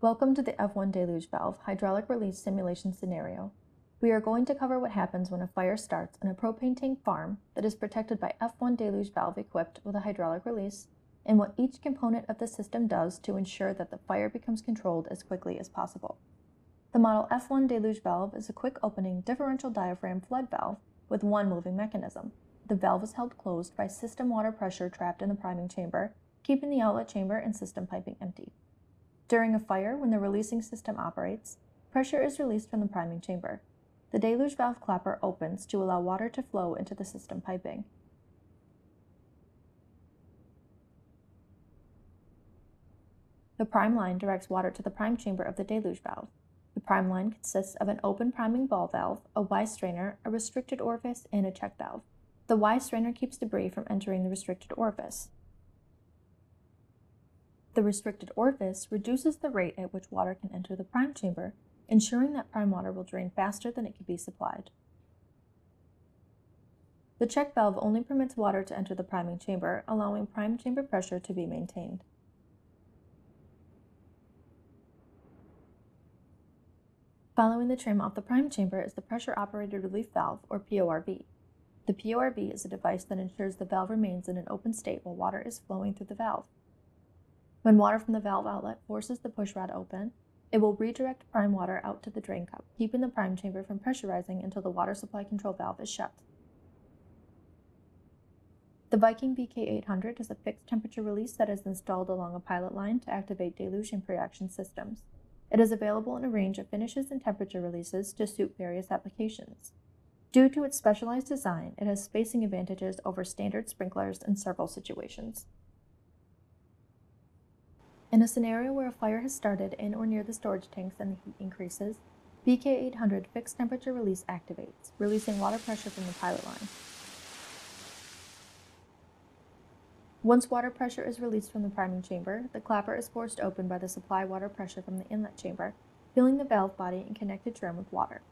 Welcome to the F1 deluge valve hydraulic release simulation scenario. We are going to cover what happens when a fire starts in a propane tank farm that is protected by F1 deluge valve equipped with a hydraulic release, and what each component of the system does to ensure that the fire becomes controlled as quickly as possible. The model F1 deluge valve is a quick opening differential diaphragm flood valve with one moving mechanism. The valve is held closed by system water pressure trapped in the priming chamber, keeping the outlet chamber and system piping empty. During a fire, when the releasing system operates, pressure is released from the priming chamber. The deluge valve clapper opens to allow water to flow into the system piping. The prime line directs water to the prime chamber of the deluge valve. The prime line consists of an open priming ball valve, a Y strainer, a restricted orifice, and a check valve. The Y strainer keeps debris from entering the restricted orifice. The restricted orifice reduces the rate at which water can enter the prime chamber, ensuring that prime water will drain faster than it can be supplied. The check valve only permits water to enter the priming chamber, allowing prime chamber pressure to be maintained. Following the trim off the prime chamber is the pressure operated relief valve, or PORV. The PORV is a device that ensures the valve remains in an open state while water is flowing through the valve. When water from the valve outlet forces the push rod open, it will redirect prime water out to the drain cup, keeping the prime chamber from pressurizing until the water supply control valve is shut. The Viking BK800 is a fixed temperature release that is installed along a pilot line to activate deluge and pre-action systems. It is available in a range of finishes and temperature releases to suit various applications. Due to its specialized design, it has spacing advantages over standard sprinklers in several situations. In a scenario where a fire has started in or near the storage tanks and the heat increases, BK800 fixed temperature release activates, releasing water pressure from the pilot line. Once water pressure is released from the priming chamber, the clapper is forced open by the supply water pressure from the inlet chamber, filling the valve body and connected trim with water.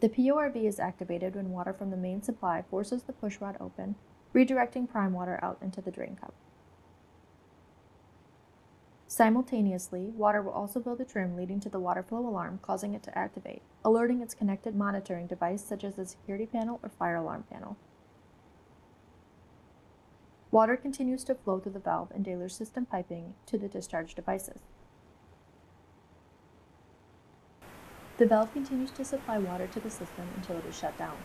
The PORV is activated when water from the main supply forces the push rod open, redirecting prime water out into the drain cup. Simultaneously, water will also fill the trim leading to the water flow alarm, causing it to activate, alerting its connected monitoring device such as the security panel or fire alarm panel. Water continues to flow through the valve and deluge system piping to the discharge devices. The valve continues to supply water to the system until it is shut down.